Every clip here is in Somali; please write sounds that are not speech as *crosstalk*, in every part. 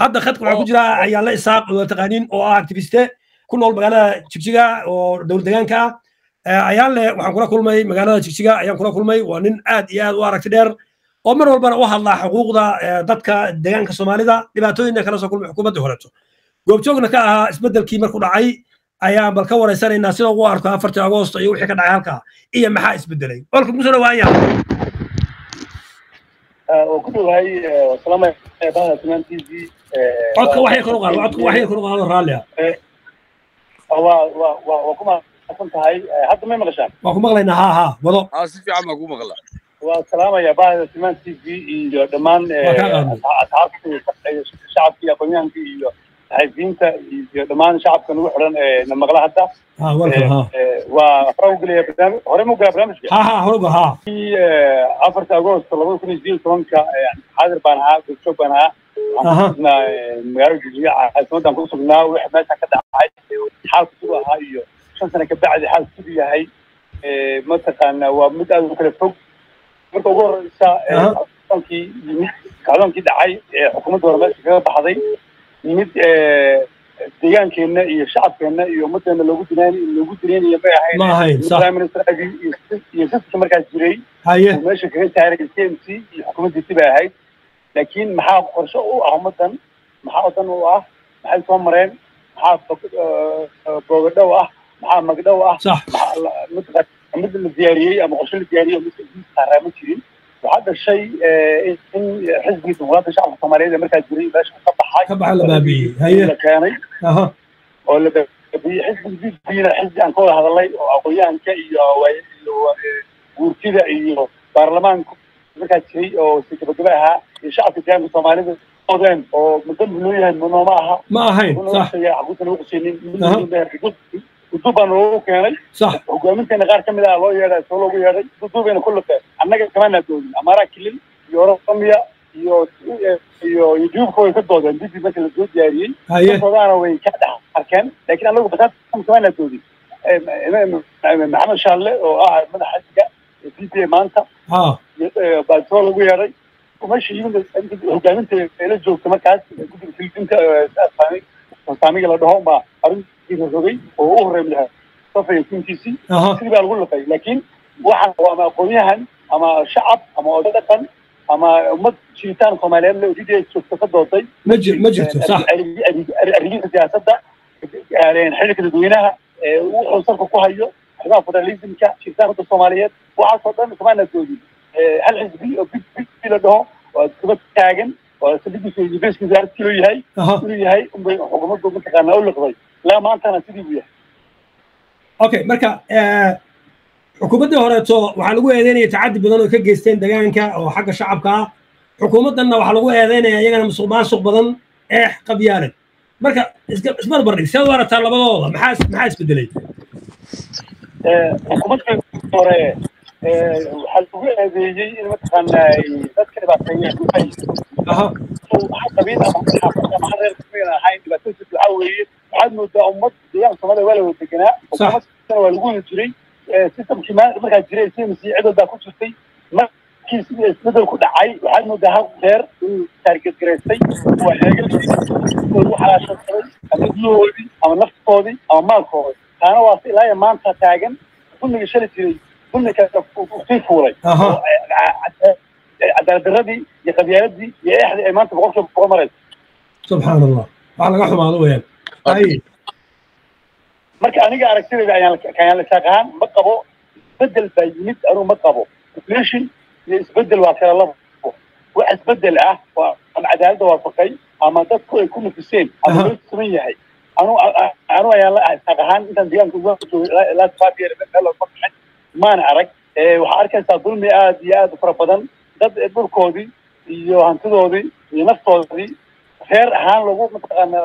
hadda khadka waxaa ku jira ayaale isaaq oo taqaaniin oo ah activiste ku nool magaalada jigjiga oo dowlad deegaanka ah. Ayaale waxaan kula kulmay magaalada jigjiga ayaan kula kulmay. Waa nin aad iyo aad u aragti dheer oo mar walbana u hadlaa xuquuqda dadka deegaanka soomaalida. Dhibaatooyinka kala soo kulmay xukuumaddii horeeto. Goobjoogna ka ahaa isbeddelkii markuu dhacay ayaan bal ka waraysanaynaa sida ugu arko afartii agoosto iyo wixii ka dhacay halkaa. Iyo maxaa isbedelay? Olka ku soo dhawaaya oo ku dhowahay salaamaya bahda simaan t v codka waxay kor u qaado codka waxay kor u qaado raalli ah waa waa waa waa ku mahadsan tahay. Hadda may maqashaan? Waa ku maqlaynaa haa haa wado. Aa si fiican baan ku maqla waa salaamaya bahda simaan t v iyo dhammaan iyo aqoonyahanka iyo saxafiyiinta iyo dhammaan shacabka nagu xiran na maqla hadda. Waa hore ugelaya barnaamij hore ma ugelaa barnaamijka afarta agoosto labada kun iyo sideed tobanka xaadir baan ahaa goobjoog baan ahaa waxaan magaalada jiljiya caasimadaan ku sugnaa wix meesha ka dhacay xaalka siduu ahaa iyo shan sana kabacdi bacdi xaal siduu yahay. Mataqaana waa mid aad ugu kala fog. Marka ugu horeysa kacdoonkii dhacay ee xukuumadda hore meesha kaga baxday mid eh, deegaankeena iyo shacabkeena iyo umaddeena loogu direen loogu direenayo may ahayn prime minister iyo siska markaas jiray. Haye. Meesha kaga saaray c m c iyo xukuumaddiisi bay ahayd. Laakiin maxaa qorsho u ah ummadan maxaa wadan u ah? Maxay soo mareen? Maxaa eh, eh, boogadhow ah? Maxaa magdhow ah? Mid la diyaariyey ama qorsho la diyaariyey mid saarraa ma jirin waxaa dhashay in xisbigii dumuqraadka shacabka soomaaliyeed markaa jiray meesha ka baxay ka baxa la baabiiyey haye la keenay oo la baabiiyey xisbigii dbina xisbi aan ka wada hadalay oo aqoonyahanka iyo guurtida iyo baarlamaanku markaa jiray oo si gabagaba ahaa iyo shacabka deegaanka soomaalida odeen oo madambu loo yahay nooma aha ma ahayn sax xaquuqna uqusaynin meherka gudub baana loogu keenay hogaaminteena qaar ka mid ah loo yeedhay soo loogu yeedhay gudubayna kulle fee annaga kamaana doodin amaaraa kilil iyo oromia iyo iyo yutuubka way ka doodeen bidi markii la soo diyaariyey dadoodaana way ka dhex arkeen laakiin annagu basaas kamaanaa doodin maxamed shaalle oo ah madaxa b p a maanta baasoo lagu yeedhay meesha hogaaminta ayla joogta markaas gudiga filipinta saamiga la dhaho baa arrin kiina rogay oo u horeyn lahaa safaya tiinkiisii sidii baa lagu lafay laakiin waxaa ama aqoonyahan ama shacab ama oday dhaqan ama ummad jiritaan soomaaliyeed la odidee joogta ka dootay ma jirto arrigiisa siyaasadda xilka dadweynaha wuxuu salka ku hayo arrimaha federalismka jiritaan wadda soomaaliyeed waxaasoo dhan ismaana doodin hal xisbi oo big big bi la dhaho oo iskuba taagan oo sabigiisa wasaarad loo yahay inuu yahay unbay xukuumaddu mataqaanaa u liqday ilaa maantana sidii buu yahay okay marka xukuumaddii horeeto waxaa lagu eedeynaya tacaddi badan oo ka geysteen degaanka oo xagga shacabka ah xukuumaddanna waxaa lagu eedeynaya iyagana musuq maasuq badan eex qabyaalad marka isbarbar dhig seed u arataa labadooda maxaa maxaa isbedelay xukuumadda hore waxaa lagu eedeeyey in mataqaanaay dadka dhibaateeyeen waxaa qabiil ah reer ahayn dhibaatadiis waxaa weeye waxaad moodaa ummad deegaanka soomaalida waa la wada deganaa xukuumaddana waa lagu wada jiray maanta markaa jiray si masiicadood baa ku jirtay markii sida isbedelku dhacay waxaad moodaa hal reer inuu taargetgaraystay waa lagu xalaashansaday ama biyahoodii ama naftoodii ama maalkoodii taana waa si ilaa iyo maanta taagan dulmiga shali jiray dulmiga sii fuulay Aha. cadaalad daradii iyo qabyaaladii iyo eexdii ay maanta boqolkiiba boqol marayso subxaan allah wax laga xumaado weyaan marka aniga aragtidayda ayaan ayaan la shaaq ahaan ma qabo isbeddel baa yimid anugu ma qabo. Inflation iyo isbeddel waa kala labo. Wax isbeddel ah waa ama cadaaladda waafaqay ama dadku ay ku nafiseen ama loo siman yahay. Anu anu ayaan la shaaq ahaan intaan deegaanka uga joogay last five year meel ma bixin maana arag waxaa arkaysaa dulmi aad iyo aad u fara badan. Dad dhulkoodii iyo hantidoodii iyo naftoodii reer ahaan lagu mataqaana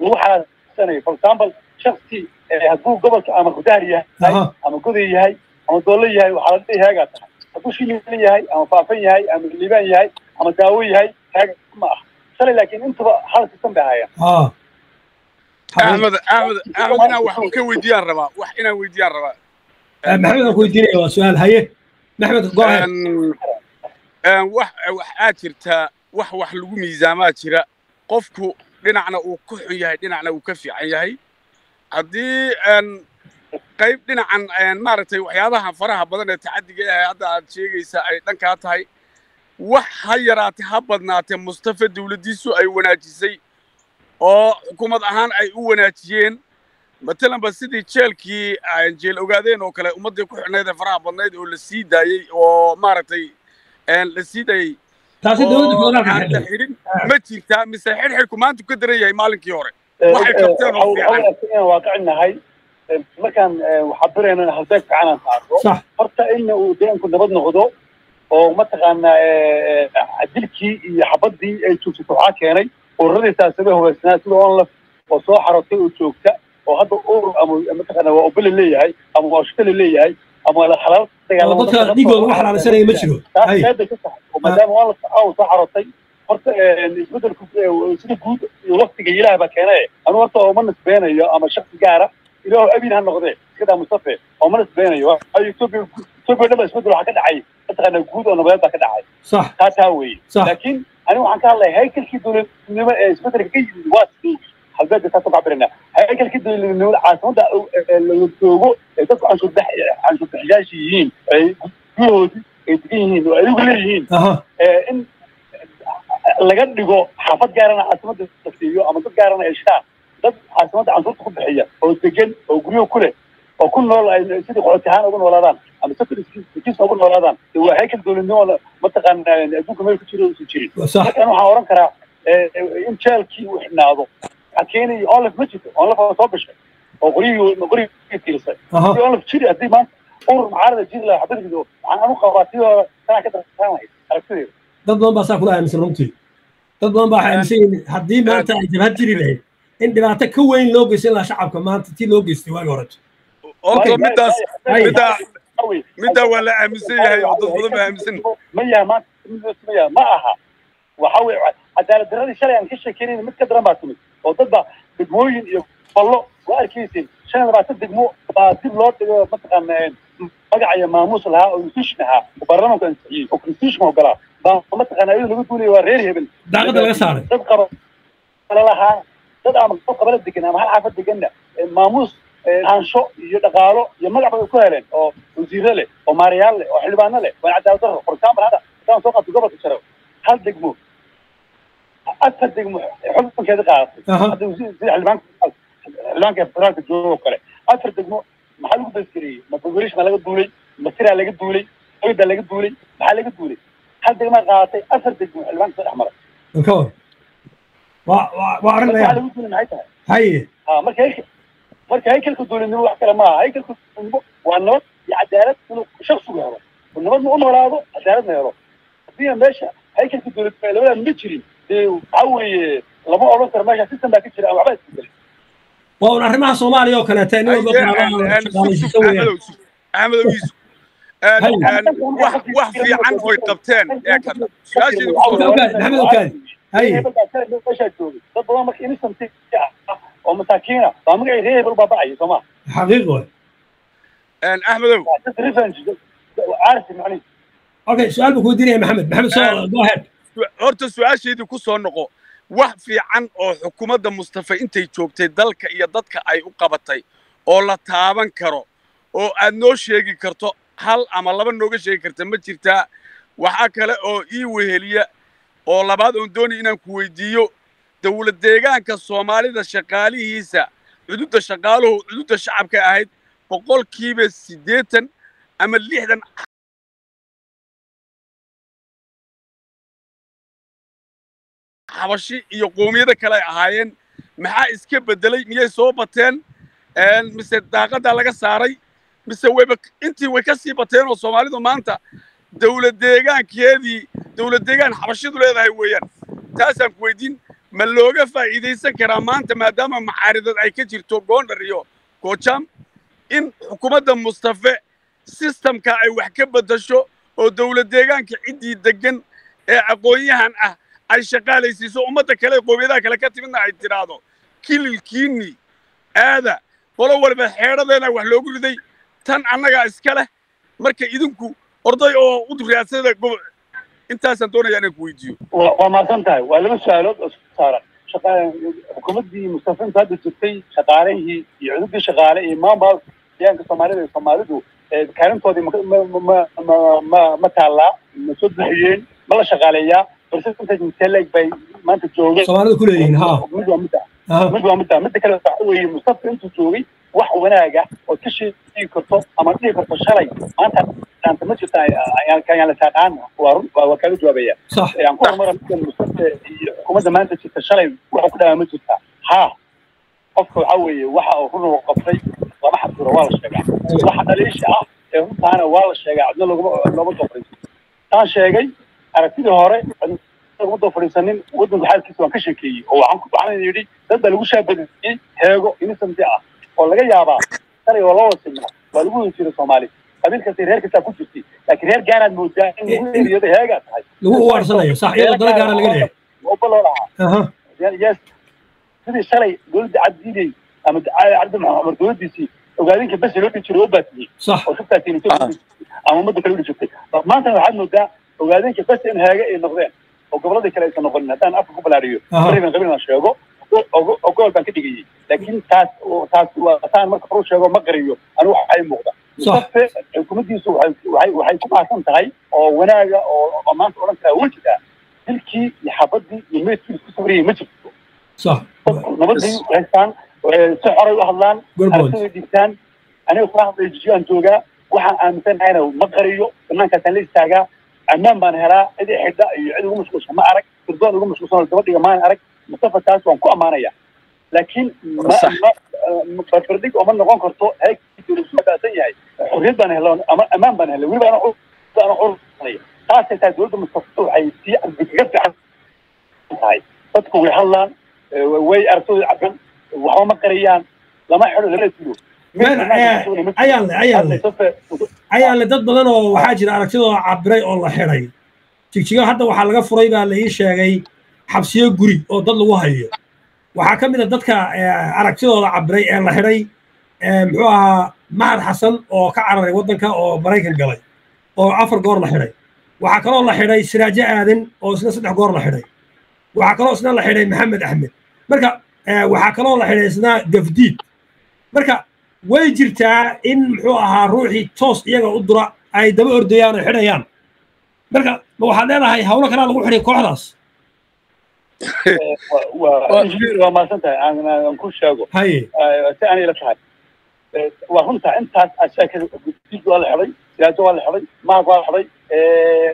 lagu xalaasanayo for example shaksi eh, hadduu gobolka ama gudaar yahay Aha. ama goday yahay ama doole yahay waxaa la dhihi heegaa tahay. Hadduu shilin yahay ama faafan yahay ama liibaan yahay ama daawo yahay heeg ma ah shalay laakiin intaba hal sistem bay hayaan axmed axmed axmed inaan wax ka weydiiyaan rabaa wax inaan weydiiyaan rabaa. Maxamed aan ku weydiinaya waa su'aal haye. Maxmed go wax wax aad jirtaa wax wax lagu miisaamaa jira qofku dhinacna uu ku xun yahay dhinacna uu ka fiican yahay. Haddii qayb dhinacan maaragtay waxyaabaha faraha badan ee tacaddiga ah hadda aad sheegaysa ay dhankaa tahay wax ha yaraatee ha badnaatee mustafa dawladdiisu ay wanaajisay oo xukuumad ahaan ay u wanaajiyeen. Matalanba sidii jeelkii jeel ogaadeen oo kale ummaddii ku xidhnayd ee faraha badnayd oo la sii daayey oo maaragtay la sii daayey taasi dowladda federaalka aan la xidhin ma jirtaa mise xidhxidhku maanta ka daran yahay maalinkii hore? Waxay qabteen oo fiican. waaqicinahay markaan waxabirayna halbeeg fiican aan sax. Horta in uu deegaanku nabad noqdo oo mataqaanaa dilkii iyo xabaddii ay joogsato waxaa keenay ururadii saasabe hubaysnaa sida onlaf oo soo xarotay oo joogta oo hadda urur ama mataqaanaa waa obele leeyahay ama waa shutale leeyahay ama xalaal dadka dhigooda wax ma jiro maadaama soo horta isbedelku sida guud iyo waktiga ilaah baa keenay anu horta ama shaksi gaara ilaahu abin ha noqdee iskadaa mustafe oo ma nisbeynayo etoobiya etoobiya dhan ba isbeddel waxaa ka dhacay mataqaanaa guud oo nabadeed baa ka dhacay taa taa weeye laakiin aniga waxaan ka hadlaya haykalkii dowladnimo ee isbeddelka ka yimid waa sidee halbeedka taas ku cabirina haykalkii dowladnimo caasimada la joogo ee dadku canshuurbax canshuurbaxyaasha yihiin ay ay degan yihiin oo ayagu leeyihiin in laga dhigo xaafad gaarana caasimada la siiyo ama dad gaarana ay dad caasimada canshuurta ku bixiya oo degan oo guryo ku leh oo ku nool sidii qoxooti ahaan uga noolaadaan ama sakiisa uga noolaadaan waa haykal dowladnimo la- mataqaana adduunka meel ku jiro uusan jirin markaan waxaan oran karaa in jeelkii uu xidhnaado waxaa keenaya onlaf ma jirto onlaf waa soo gashay oo qoryihii qoryihii tiirsay haddii onlaf jiri haddii maanta urur mucaarada jiri lahaa xabadgido waxaan anu qabaa sidoo tanaa ka darsan lahayd aragtideeda dad badan baa saa kula aaminsan runtii dad badan baa waxay aaminsan yihiin haddii maanta ay jabhad jiri lahayd in dhibaato ka weyn loo geysan lahaa shacabka maanta tii loo geystay waagi horeto horta middaas Ay. middaa middaa waa la aaminsan yahay oo dad badan baa aaminsan ma yaha maanta ma yaha ma aha waxa weye cadaalad daradii shalay aan ka sheekeynayna mid ka daran baa timid oo dad baa degmooyin iyo ballo waa arkaysin shan iyo labaatan degmo baa dib loo dhigo mataqaana magaca iyo maamuus lahaa oo institution ahaa oo baarlamaanku ansixiyey oo constitution ogolaa baa mataqaana iyadoo laga duulaya waa reer hebel daaqada laga saaray dad kala lahaa dad ama dad qabala degan ama hal xaafad deganna maamuus haansho iyo dhaqaalo iyo magac bay ku heleen oo wasiiro leh oo maarayaal leh oo xildhibaano leh waa cadaalad darro for example hadda hadaan soo qabto gobolka jaro hal degmo sida xildhibaanka xildhibaanka federaalka jooga oo kale afar degmo maxaa lagu bogorish ma laga duulay ma siraa laga duulay laga duulay maxaa laga duulay hal degmaa qaadatay afar degmo xildhibaanka soo dhex mara ka war waa waa waa arrin marka waxaa layaab lagu duulay maxay tahay haye ها marka haykel marka haykelka dowladnimo wax kale maaha haykelka dowladnimo waa nabad iyo dee waxaa weeye lama odhan karo meesha system baa ka jira ama waxba isbedelay waa un arrimaha soomaaliya oo kaleeta nin walba axmedow wax fiican oy qabteen ee kada su'aasheedu maxamed okaadi meeshaa joogay dad badan marka innocent ah oo masaakiina baa magacii reer hebel baaba'aya soo ma xaqiiq waay axmedow okay su'aal buu kuu diraya maxamed maxamed go ahead horta su'aasheedii ku soo noqo wax fiican oo xukuumadda mustafa intay joogtay dalka iyo dadka ay u qabatay oo la taaban karo oo aad noo sheegi karto hal ama laba nooga sheegi karta ma jirtaa waxaa kale oo ii weheliya oo labaad oon doonay inaan ku weydiiyo dowlad deegaanka soomaalida shaqaalihiisa cududda shaqaaluhu cududda shacabka ahayd boqolkiiba siddeetan ama lixdan xabashi iyo qoomiyada kale ay ahaayeen. Maxaa iska beddelay? Miyay soo bateen? Mise daaqadaa laga saaray? Mise wayba intii way ka sii bateen oo soomaalidu maanta dowlad deegaankeedii dowlad deegaan xabashidu leedahay weeyaan. Taasaan ku weydiin ma looga faa'iidaysan karaa maanta maadaama maxaaridad ay ka jirto goondhar iyo goojaam in xukuumadda mustafe sistamka ay wax ka beddasho oo dowlad deegaanka ciddii deggan ee aqoon-yahan ah ay shaqaalaysiiso ummadda kale ee qoomiyadaha kale ka timidna ay tidhaahdo kililkiinni aada qolo waliba xeedhadeena wax loogu riday tan annagaa iska leh marka idinku orday oo gobo intaasaan doonayaa inaan ku weydiiyo waa mahadsan tahay waa laba su'aalood oo saaran xukuumaddii mustafa inta hadda jirtay shaqaalihii iyo cududii shaqaale iyo maamul deegaanka soomaalida iyo soomaalidu kaalintoodii ma taallaa ma soo bixiyeen ma la shaqaaleeyaa inteleg bay maanta joogeen soomaalida ku leeyihiin ha mid waa midda mid waa midda midda kale waxa weeye intuu joogay wax wanaaga oo ka sheegi karto ama dhihi karto shalay maanta dhaanta ma jirta ayaan la saaqaan waa run waa kaaga jawaabaya sax aan ku horumara mustafa iyo xukuumadda maanta jirta shalay wuxuu ku dhamaa ma jirta ha qofka waxa weeye waxa uu run uu qabtay lama xadiro waa la sheegaa waxa dhaliisha ah ee runtaana waa la sheegaa cidna looma fadhiiso taan sheegay aragtidii hore soo fadhiisanin waddanka xaalkiisa waan ka sheekeeyey oo waxaan yidhi dad baa lagu shaabadiyey heego innocent ah oo laga yaabaa shalay oo loo wasimo waa lagu heli jiray soomaali. Qabiil kasta reer kastaa ku jirtay laakiin reer gaanaad moodaa in heegaa tahay. Lagu uwaarsanayo sax iyadoo dala gaara laga leeyahay oba loo lahaa yes. Sidii shalay dowladda cabdiiley ama cabdi maxamed dowladdiisii ogaadinka bes loo dhi jiray oo baatiyey sax. Oo sugtaasiin ama ummadda kale u jirtay maanta waxaad moodaa ogaadinka bes in heege ay noqdeen. Oo goboladii kale aysan noqonin haddaan afka ku balaariyo. Bariban qabiil aan sheego ogol baan ka dhigayay laakiin taas taas saan marka horu sheego ma qariyo. Anigu waxa ay muuqda. Mustafe xukuumaddiisu waxay waxay ku maasan tahay oo wanaaga oo maanta odhan karaa way jirtaa dilkii iyo xabadii iyo meydkii isku sabriyay ma jirto. Sax. Nabadii haystaan si xoray u hadlaan aragtida dhigtaan aniga kula hadlay jijiyaan joogaa waxaan aaminsannahayna ma qariyo. Banaankaasaan la istaagaa ammaan baan helaa cid xidha iyo cid ugu mashquulsan ma arag sirdoon ugu mashquulsan gabadhiga maan arag mustafa taas waan ku ammaanaya. Laakiin barbardhig oma noqon karto heegdaasan yahay. Xorriyad baan helo ama ammaan baan helay weliba taasay tahay dowladda mustafa waxay sii kaga fiican tahay. Dadku way hadlaan way aragtooda caban waxba ma qariyaan lama xidho lama dilo ayaanle ayaanle ayaanle dad badan oo waxaa jira aragtidooda cabiray oo la xidhay jigjigo hadda waxaa laga furay baa la ii sheegay xabsiyo guri oo dad lagu hayo. Waxaa ka mid a dadka aragtidooda cabiray ee la xidhay muxuu ahaa mahad xasan oo ka cararay waddanka oo maraykan galay oo afar goor la xidhay waxaa kaloo la xidhay siraajo aadan oo isna saddex goor la xidhay waxaa kaloo isna la xidhay maxamed axmed. Marka waxaa kaloo la xidhay isna gafdiid. Marka way jirtaa in muxuu ahaa ruuxii toos iyaga u dura ay daba ordayaan oo xidhayaan. Marka ma waxaad leedahay hawlo kalaa lagu xidhay kooxdaas? Waa maasan tahay. Aan ku sheego. Si aanay la tahay waa runta intaas ashaakada waa la xidhay siyaaso waa la xidhay mahad waa la xidhay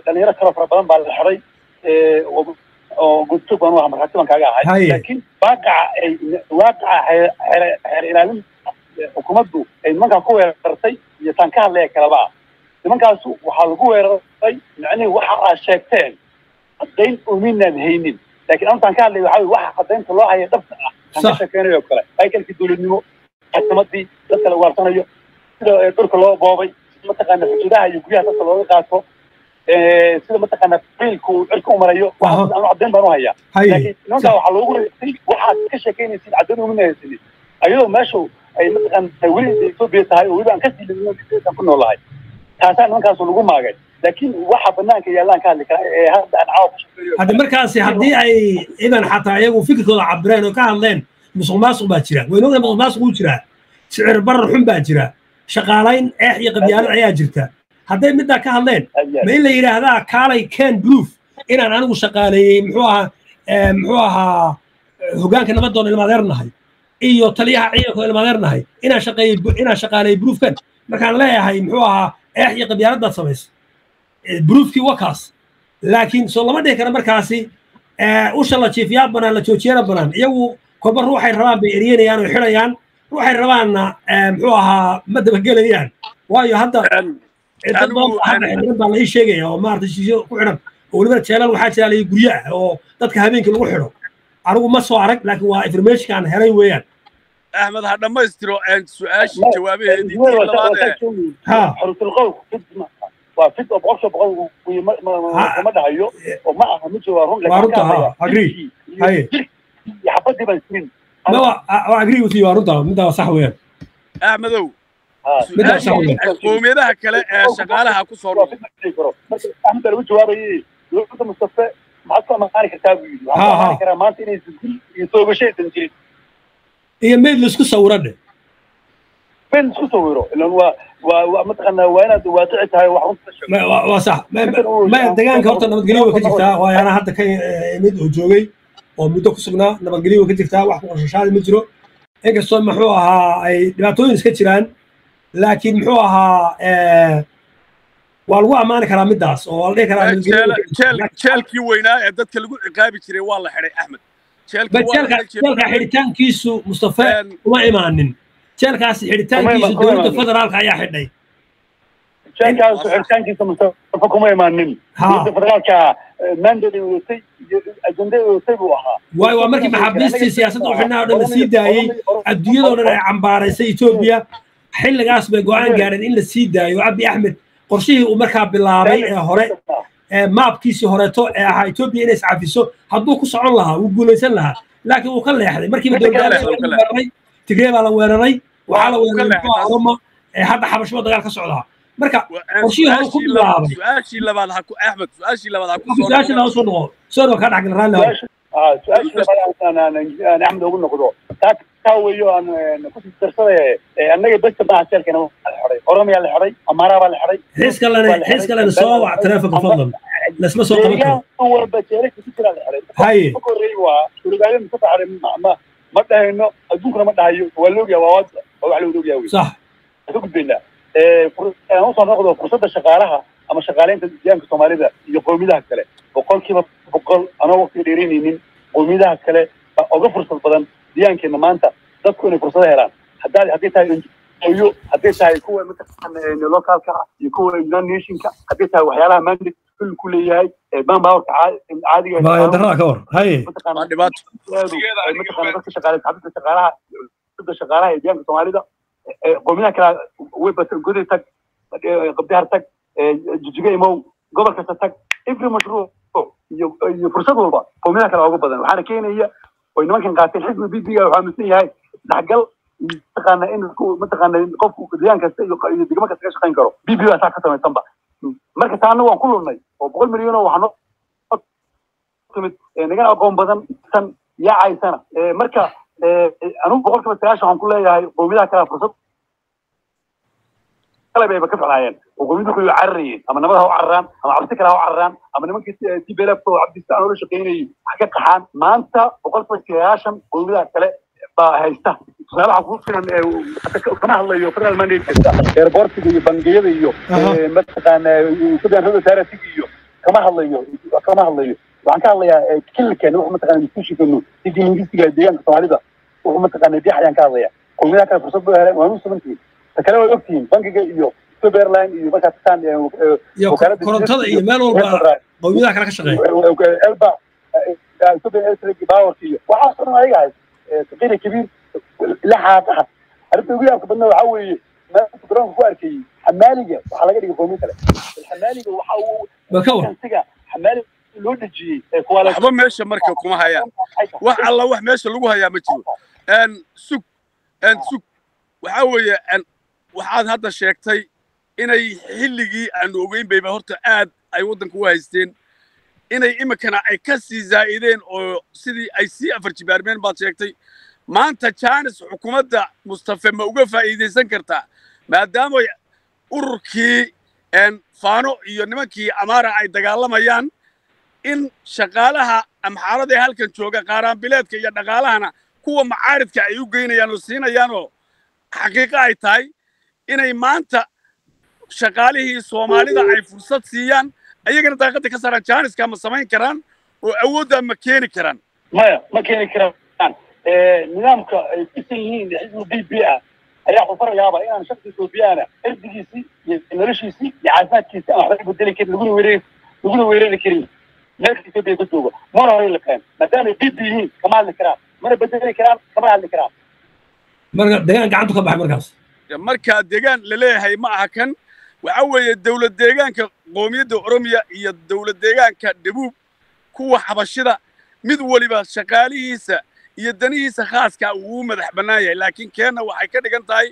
dhalinyaro kaloo fara badan baa la xidhay oo gudtog baan u aha markhaati baan kaaga ahay. Laakiin waaqaca ay waaqaca xeer ilaalin xukuumaddu ay nimankaa ku weerartay iyo taan ka hadlaya kalaba nimankaasu waxaa lagu weeraray micnihi waxa aad sheegteen caddayn uminaad haynin. Laakiin antaan ka hadlay waxaa waxa caddaynta loo haya dhabta ah. Aan ka sheekeynayo kale haykalkii dowladnimo xakamadii dadka la waarsanayo sida dhulka loo boobay mataqaana xuduudaha iyo guryaha dadka looga qaato sida mataqaana biilku uu cirka u marayo waxaas anu caddayn baan u hayaa. Laakiin nimankaa waxaa loogu reebtay waxaad ka sheekeynaysid caddayn umina haysanin ayadoo meeshu ay mataqaana weli etoobiya tahay oo weli aan ka sii ku noolahay taasaa nimankaasu lagu maagay. Laakiin waxa banaanka yaallaan ka hadli kara ee hadda aan caawa hadda markaasi haddii ay idan xataa iyagu fikirkooda cabireen oo ka hadleen musuq maasuq baa jira. Waynu ognahay musuq maasuq wuu jiraa sicir barar xun baa jira. Shaqaalayn eex iyo qabyaalad ayaa jirta. Hadday middaa ka hadleen ma in la yidhaahdaa kaalay ken proof inaan anigu shaqaaleeyey muxuu ahaa muxuu ahaa hogaanka nabadoon ilmaadeer nahay iyo taliyaha ciidanka ilmaadeer nahay inaan shaqeeyey inaan shaqaaleeyey proofkan markaan leeyahay muxuu ahaa eex iyo qabyaalad baad samaysay bruufkii wakaas. Laakiin soo lama dhihi kara markaasi usha la jiifiyaa banaan la joojiyana banaan. Iyagu kolba ruuxay rabaan bay eryanayaan oo xidhayaan ruuxay rabaanna muxuu ahaa ma dabagelayaan waayo hadda dad badan baa la ii sheegaya oo maarata shisho ku xidhan oo weliba jeelal waxaa jira layi guryo ah oo dadka habeenkii lagu xidho anigu ma soo arag laakiin waa informationkaan helay weeyaan axmed ha dhammaystiro su'aashii jawaabaheedii waa fid oo boqolkiiba boqol ma dhahayo oo ma aha mid waa run waa runta agree haye xabadii baan jirin agree with you waa runta middaa sax weeyaan axmedow qowmiyadaha kale ee shaqaalaha ku soo axmed dowladda mustafe maxaad ku ammaani kartaa buu yidhi. Waxaan ku Ha, ha. ammaani karaa maanta inaysan dil iyo toogasho aysan jirin iyo meyd la isku sawiro ilan waa waa waa mataqaanaa waa inaad waaqici tahay wax runta waa sax. Ma- ma- ma deegaanka horta nabadgelyo way ka jirtaa. Waayo anaa hadda ka imid oo joogay oo muddo ku sugnaa nabadgelyo way ka jirtaa. Wax ku qorshashaada ma jiro. Inkastoo muxuu ahaa ay dhibaatooyin iska jiraan. Laakiin muxuu ahaa eh, waa lagu ammaani karaa middaas oo waa la dhihi karaa jeelkii weynaa ee dadka lagu ciqaabi jiray waa la xidhay axmed. Jeelka xidhitaankiisu mustafe uma imaanin. Jeelkaasi xidhitaankiisu dowladda federaalka ayaa xidhay. Jeelkaas xiritaankiisa mustafa kuma imaanin. Ha. dowladda federaalka mandate wadatay iyo ajende wadatay buu ahaa. Waayo waa markii maxaabiistii siyaasadda u xidhnaa oo dhan la sii daayey adduunyadoo dhan ay cambaaraysay etoobiya xilligaas bay go'aan gaareen in la sii daayo. Abi axmed qorshihii uu markaa bilaabay ee hore ee maabkiisii horeeto ee ahaa etoobiya inay iscafiso hadduu ku socon lahaa wuu guulaysan lahaa. Laakiin wuu ka leexday. Markiiba Midda kale, dowladda wuu ka la weeraray tigree baa la weeraray waxaa la ka weeraray ee hadda xabashimo dagaal ka socdaa. Marka qorshihii hore ku bilaabay. su'aashii labaad ha ku axmed su'aashii labaad ha ku soo noqo soo noqo kaa dhexgal raalli hore su'aashii labaad aan aan axmed ugu noqdo taa taa aan ku darsaday annaga besta maaha jeelkana waa la xidhay oromiyaa la xidhay amaaraa baa la xidhay walba jeelka ku jira la xidhay haye. marka horreey waa surugaayada ka baxday ma dhahayno adduunkuna ma dhahayo waa ogyahay waa waa wax wada ogyahay wey ka gudbaynaa fursadda shaqaalaha ama shaqaaleynta deegaanka soomaalida iyo qowmiyadaha kale boqolkiiba boqol anoo waqtiga dheeraynaynin qowmiyadaha kale baa uga fursad badan deegaankeena maanta dadku inay fursado helaan haddaad hadday tahay NGO hadday tahay kuwa mataqaana localka ah iyo kuwa nationka hadday tahay waxyaalaha mandate kulli ku leeyahay manpowerka caadiga maayo darrada ka war haye mataqaana waa dhibaato mataqaana dadka shaqaale xabista shaqaalaha dadka shaqaalaha ee deegaanka soomaalida qowmiyadaha kale webata goday tag qabdihar tag jijiga imow gobol kasta tag every mashruuc iyo fursad walba qowmiyadaha kale uga badan waxaana keenaya oy nimankan qaateen xisbi b b ga aaminsan yahay isdhexgal mataqaana in mataqaana qofku deegaan kasta iyo degmo kasta ka shaqayn karo b b baa saa ka samaysanba marka taana waan ku lunnay oo boqol milyan oo waxaa noo timid nagana aqoon badan san yaacaysana marka anugu boqolkiiba sagaashan waxaan ku leeyahay qowmiyadaha kale fursad kale bayba ka ficnaayeen oo qowmiyadu ku cararayeen ama nabada ha u cararaan ama cabsi kale ha u cararaan ama nimankii tblf oo cabdistaan oola shaqaynayay wax ka qaxaan. Maanta boqolkiiba sagaashan qowmiyadaha kale baa haysta. Tusaale waxaa kugu filan kama hadlayo federal mandate kasta airportiga iyo bangiyada iyo mataqaana sudan road authority iyo kama hadlayo kama hadlayo. Waxaan ka hadlayaa kilkeena wuxuu mataqaana diskushinkanu sidii deegaanka soomaalida wuxuu mataqaana dix ayaan ka hadlaya qowmiyadaha kale fursad buu heleen waanu samantihiin ta kale way ogtihiin bankiga iyo superline iyo markaa tasaan iyo korontada iyo meel walba qowmiyadaha kale ka shaqeeya. Powerka iyo waxaas dhan ayaga hays taqina kabiir la xaaqaha. Arrinta ugu yaabka badna waxaa weeye maanta garoonka ku arkayey xamaaliga waxaa laga dhigay qowmiya kale. Xamaaliga waxa uu bal ka war kansiga xamaaliga loo dejiyey waxba meesha marka kuma hayaan wax alla wax meesha lagu hayaa ma jiro. Sug sug. Waxaa weeye waxaad hadda sheegtay inay xilligii aanu ogeyn bayba horta aad ay waddanka u haysteen. Inay iminkana ay ka sii zaa'ideen oo sidii ay sii afar jibaarmeen baad sheegtay. Maanta jaanis xukuumadda mustafe ma uga faa'iidaysan kartaa maadaama ururkii faano iyo nimankii amaara ay dagaalamayaan in shaqaalaha amxaarada ee halkan jooga qaaraanbileedka iyo dhaqaalahana kuwa macaaridka ay u geynayaan oo siinayaan oo xaqiiqo ay tahay inay maanta shaqaalihii soomaalida ay fursad siiyaan ayagana daaqadda ka saaraan jaaniska ma samayn karaan oo awooddaa ma keeni karaan. Maya ma keeni karaan. Nidaamka ay kusan yihiin xisbi b b ah ayaa xufarayaaba inaan shaqsi etoobiyaana erdigiisii iyo noloshiisii iyo caafimaadkiisii aan waxba bedeli karin laguna weerari laguna weerari karin. Meel etoobiya ka joogo mana hore laqaan maadaama ay b yihiin kama hadli karaan. Mana bedeli karaan kama hadli karaan. Marka deegaan gacantu ka baxay markaas markaa deegaan la leeyahay ma aha kan. Waxa weeye dowlad deegaanka qoomiyadda oromiya iyo dowlad deegaanka dhabuub kuwa xabashida mid waliba shaqaalihiisa iyo danihiisa khaaska uu madax bannaan yahay. Laakiin keenna waxay ka dhigan tahay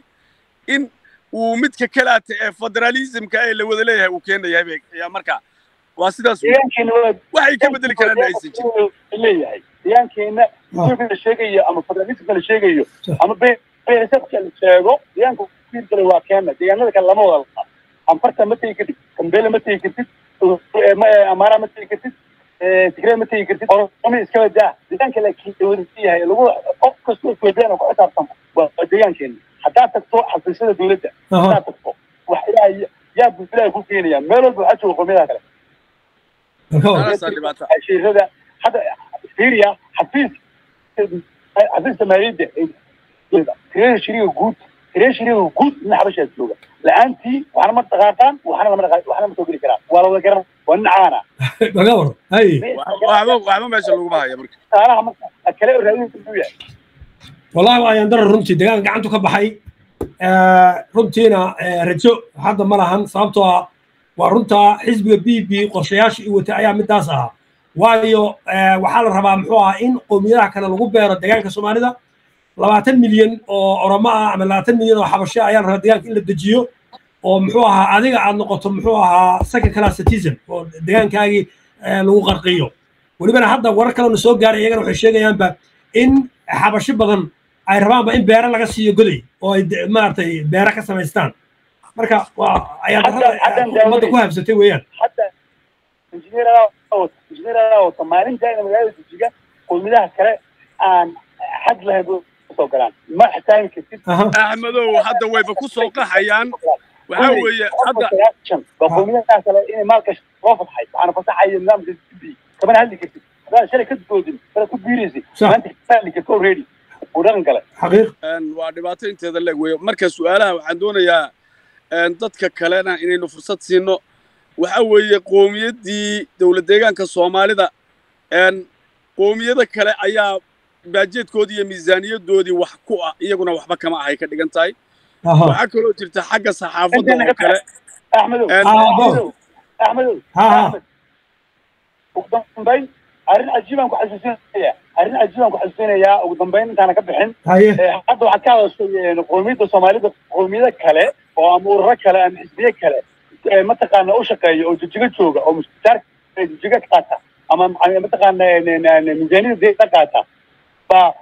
in uu midka kalaata ee federalismka ee la wada leeyahay uu keena yahay markaa waa sidaas waxay ka bedeli karaan aysan jirin leeyahay. La sheegayo ama federalismka la sheegayo ama beesabka la sheego. Deegaanka fiir kale waa keena. Deegaanada kale lama wada laha anfarta ma tegi kartid. Kambele ma tegi kartid. Ma- amaara ma tegi kartid. Tigree ma tegi kartid. Oroma iskaba daa deegaanka laakiin dawladsi yahay lagu qof kastoo ethiopiyana ku xisaabtan waa deegaankeena haddaad tagto xafiisyada dawladda haddaad tagto wax ilaahay yaa bulshada ku keenaya meel walba waxaa jooga qowmiyadaha kale. Cashiirada hadda fiiriya xafiis xafiiska maaliyadda horteeda tireeda shiriga guud tireeda shiriga guud ina xabashaa jooga la'aantii waxna ma dhaqaaqaan waxna lama dhaqaaqi waxna ma soo geli karaan waa la garan waa nin caana hay waxba waxba meesha laguma haya marka taalaha marka kale raadinta muxuu yahay wallahi waa ayaan darar runtii degaan gacantu ka baxay runtiina rajo hadda ma lahan sababtoo ah waa runtaa xisbiga b b qorshayaasha i wata ayaa middaas ahaa waayo waxaa la rabaa muxuu ahaa in qowmiyadaha kale lagu beero deegaanka soomaalida labaatan milyan oo oromo ah ama labaatan milyan oo xabasho ayaa la rabaa deegaanka in la dejiyo oo muxuu ahaa adiga aad noqoto muxuu ahaa second class citizen oo deegaankaagii lagu qarqiyo. Welibana hadda warar kalena soo gaaray iyagana waxay sheegayaanba in xabasho badan ay rabaanba in beere laga siiyo goday oo ay maaragtay beere ka samaystaan. Marka waa ayaa ummadda ku habsatay weeyaan. Injineer wata maalintaana magaalada dejiga qowmiyadaha kale aan xad lahayn soo galaan ma xitaami kartid axmedow hadda wayba ku soo qaxayaan. Waxaa weeye hadda waa qowmiyadaha kale inay maalka loo fatxay waxaana fasaxaya nidaamka b kamana hadli kartid hadaa shalay ka doodin kala ku biiraysay maanta hadli karta already. Uu dhaqan waa dhibaato inteeda leeg weeye marka su'aalaha waxaan doonayaa dadka kalena inaynu fursad siino. Waxa weeye qowmiyaddii dowlad deegaanka soomaalida qowmiyada kale ayaa baajeedkoodii iyo miisaaniyadoodii wax ku ah iyaguna waxba kama ahay ka dhigan tahay waxaa kaloo jirta xagga saxaafadda oo kale. Axmedow. Axmedow. Axmedow. Axmed. Ugu dambayn arrin cajiibaan ku xasuusinaya arrin cajiibaan ku xasuusinayaa. Ugu dambayn intaana ka bixin. Hadda waxaad ka hadashay qowmiyadda soomaalida qowmiyada kale oo ama ururo kale ama xisbiye kale mataqaana u shaqeeya oo jijiga jooga oo jijiga ka qaata ama mataqaana miisaaniyada ka qaata baa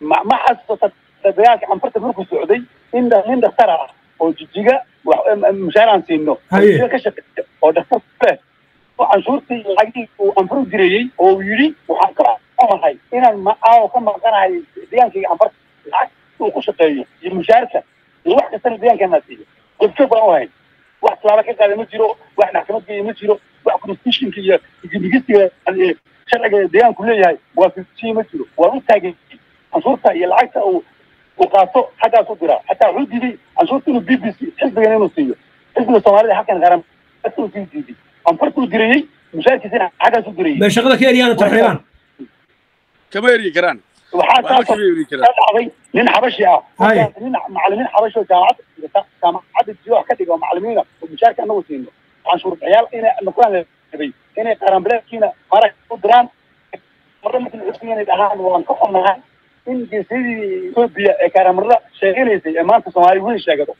ma xasuusata dagaalka canfarta markuu socday in nin dhakhtar ah oo jijiga mushaar aan siino. Jijiga ka shaqeeya oo dhakhtar leh. Oo canshuurtii lacagii uu anfur direeyey oo uu yidhi waxaan ka amahay inaan macaawo ka maqanahay deegaankayga canfarta lacag uu ku shaqeeyo iyo mushaarka iyo wax kastana deegaankeena siiyo. Gobjoog baan u hayn wax tallaabo ka qaada ma jiro wax maxkamad geeya ma jiro wax constitutionka iyo digisiga sharciga deegaanku leeyahay waa fiftiye ma jiro waa u taagay canshuurta iyo lacagta uu uu qaato xaggaas u diraa xataa wuxuu diiday canshuurta inuu b b c xisbigan inuu siiyo. Xisbiga soomaalida halkan qaran uu sii diiday. Anfartuu direeyey mushaarkiisina xaggaas u direeyey bay shaqada ka eryaana tarxiibaan kama eryi karaan. Waxaa karaan. dhacday nin xabashi ah. Nin macalimiin xabashi oo jaamacadda dhigata jaamacadda jiyo wax ka dhiga oo macalimiina oo mushaarka anagu siino. Canshuur bixiyaal inay noqdaan la inay qaranbileedkiina marag u diraan inay dhahaan waan ka xunnahay in geesyadii etoobiya ee kaaramarada sheeganaysay ee maanta soomaali weyn sheegado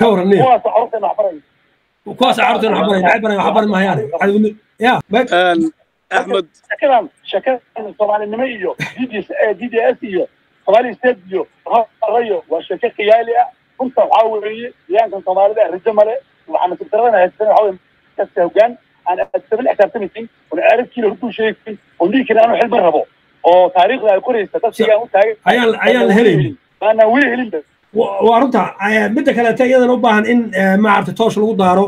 ka waran kuwaas carruurteena carruurteena maxay mahayaan ya axmed shakadan soomaalinimo iyo d d s iyo somali state iyo rayo waa sheke khiyaali ah runta waxaa weeye deegaankan soomaalida rajo male waxaana sirdaradana haysan waxaa weye kasta hoggaan aan sabin xisaabtamaysin oona arabkiina hurduu sheegin oo dhiigkina aanu xilma rabo oo taariikhda ay qoraysa dadkigaan u taagay ayaan la helaynin maanaan weli helinba waa runta midda kaleete iyadana u baahan in maaragtay toosh lagu daaro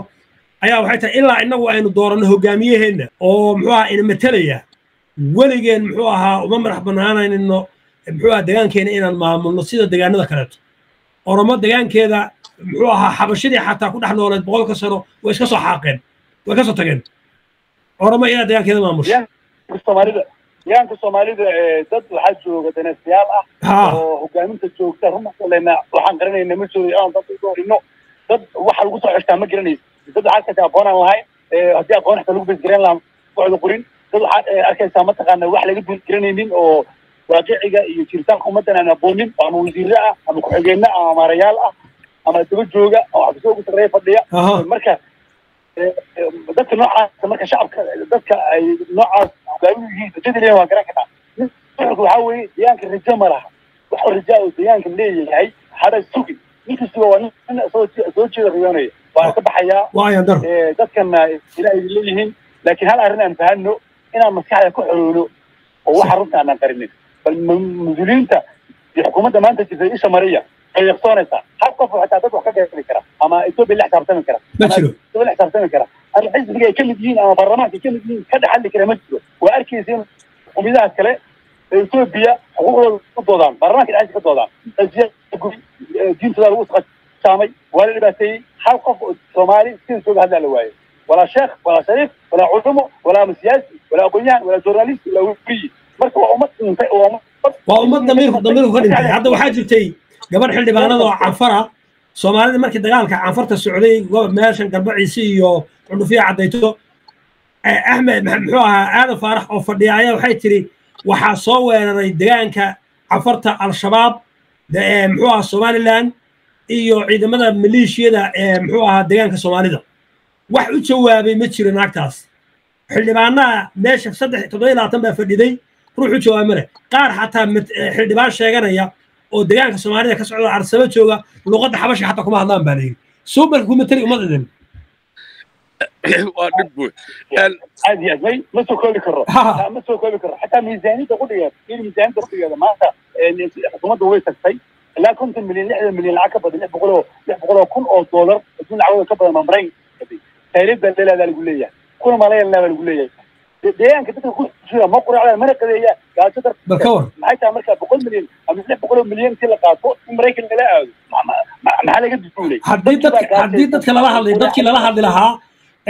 ayaa waxay tahay ilaa inagu aynu dooranno hogaamiyaheenna oo muxuu ahaa ina matelaya weligeen muxuu ahaa uma madax banaanayno muxuu ahaa degaankeena inaan maamulno sida degaanada kaleeto oromo degaankeeda muxuu ahaa xabashadii xataa ku dhex nooleed boqolka sano way iska soo xaaqeen way ka soo tageen oromo iyaa degaankeeda maamusha deegaanka soomaalida ee dad waxaa jooga daneestayaal ah. Oo hogaaminta joogta rumasalena waxaan garanayna ma joogo aan dad udoorino dad waxa lagu soo xirtaa ma garanaysa dad waxaa arkaysa aqoon aan lahayn ee haddii aqoon xita lagu besgaran lahaa socda qorin dad waxaad arkaysaa mataqaana wax laga garanaynin oo waaqiciga iyo jiritaanka ummaddan aan aqoonin ama wasiirre ah. Ama ku-xigeenno ah ama maarayaal ah ama daba jooga oo ugu sarreeya fadhiya marka dadka noocaas marka shacabka dadka ay noocaas hogaamin yihiin rajada leeyahay waa garan kartaa. Nuxurka waxaa weeye deegaanka rajo ma laha. Wax rajaa uu deegaanka leeyahay hada sugi. Ninkastuba waa nin soo jeeda riyoonaya. Waa ka baxayaa dadkana ilaahay leeyihiin. Laakiin hal arrin aan fahanno inaan maskaxda ku xoroono oo waxa runta aanan qarinin. Bal mas'uuliyiinta iyo xukuumadda maanta jirta isha mariya ay hal qof xitaa dad wax ka gaari kara ama etoobiya la xisaabtami kara la xisaabtami kara ama xisbiga ay ka mid yihiin ama baarlamaanka ay ka mid yihiin ka dhexalli kara ma jiro waa arkaysa in xukuumadaha kale etoobiya xuquuqdooda ku doodaan baarlamaanka dhexdiisa ka doodaan diintooda lagu saamay waa la dhibaateeyey hal qof oo soomaali sida jooga hadlaa la waayo walaa sheekh walaa shariif walaa culumo walaa siyaasi walaa aqoonyahan walaa journalist walaa weriyi marka waa ummad dhintay waa ummad damiirku damiirku ka dhintay hadda waxaa jirtay gabadh xildhibaanada oo canfara. Soomaalida markii dagaalka canfarta socday meeshan garbaciisi iyo cundhufiya caddayto axmed muxuu ahaa aadan faarax oo fadhiya ayaa waxay tiri waxaa soo weeraray degaanka canfarta al-shabaab muxuu ahaa somaliland iyo ciidamada maleeshiyada ee muxuu ahaa degaanka soomaalida. Wax u jawaabay ma jiro naagtaas xildhibaanaha meesha saddex toddoba iyo labaatan baa fadhiday ruux u jawaabay male qaar xataa xildhibaan sheeganaya oo degaanka soomaalida ka socda arsaba jooga luqadda xabasha xataa kuma hadlaan baa layidhi soo marka kuma tari ummad idin *coughs* waa dhib wey aad may ma soo koobi karo ma soo koobi karo xataa miisaaniyadda qudhigeeda fiir miisaaniyadda qudhigeeda maanta xukuumadda way tagtay. Ilaa konton milyan lixdan milyan lacag ka badan lix boqol oo lix boqol oo kun oo doolar adduun lacagooda ka badan mamrayn taariikh baa leelaadaa lagu leeyahay. Kuna baa lagu leeyahay deegaanka dadka ku jira ma quracdaan mana qadeeya war maxay tahay marka boqol milyan ama lix boqol oo milyan intii la qaato in maraykan lala aado? Maxaa laga duulay haddii dadka lala hadlay dadkii lala hadli lahaa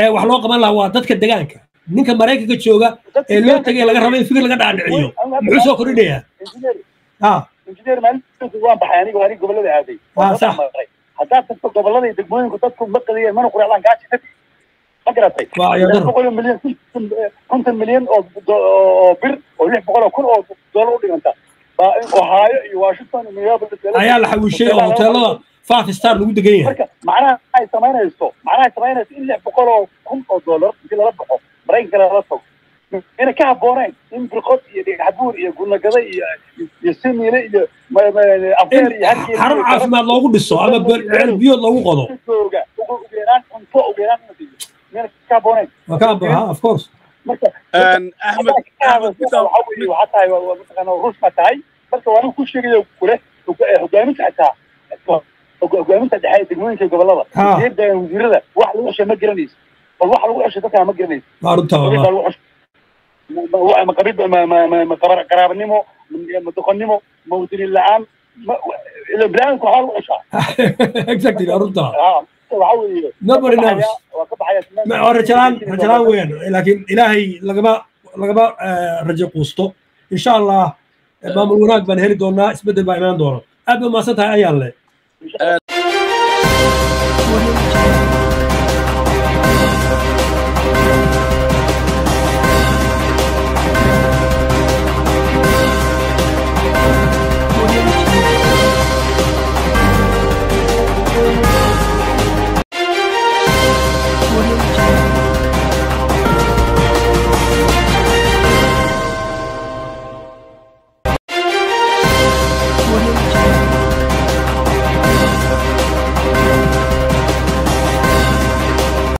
ee wax loo qaban lahaa waa dadka degaanka ninka maraykanka jooga ee loo tegay laga rabo in fikir laga dhaadhiciyo. Muxuu soo kordhinayaa injineer maalinta waan baxay aniga aniga gobollada aaday. Haddaad tagto gobollada iyo degmooyinku dadku ma qadiyeen mana quracdaan gaaji ma garatay lix boqol oo milyan konton milyan oo bir oo lix boqol oo kun oo doolar u dhiganta. Ohio iyo washington ayaa la xawiishay oo hoteelada five star lagu degan yahay. Marka macnaha ay samaynayso macnaha ay samaynayso in lix boqol oo kun oo doolar intii lala baxo maraykanka lala tago. Ina ka habboonayn in birqod iyo dhagaxbuur iyo gunagada iyo iyo simiile iyo afeer iyo xarun iyo caafimaad loogu dhiso ama biyood loogu qodo. Ugu yaraan cunto ugu yaraan tahay marka waa anigu ku sheegayo kule hoga- eh, hogaaminta xataa hoga- hogaaminta dhexe ee degmooyinka gobollada wasiirda wasiirada wax lagu ceshay ma garanayso bal wax lagu ceshay dadkaa ma garanayso qaraabanimo ma ma doqonnimo ma wadani la'aan biniaadamka waxaa lagu ceshaa exactly waa runta ha waxaa weeye Nobody waa ka baxaya- knows. waa ka baxaya Ma- waa rajalaan rajalaan weyn laakiin ilaahay lagama lagama eh, rajo quusto insha allah eh, maamul wanaag baan heli doonaa isbeddel baa imaan doona aad ba umahadsan tahay ayaan le Audio Jungle.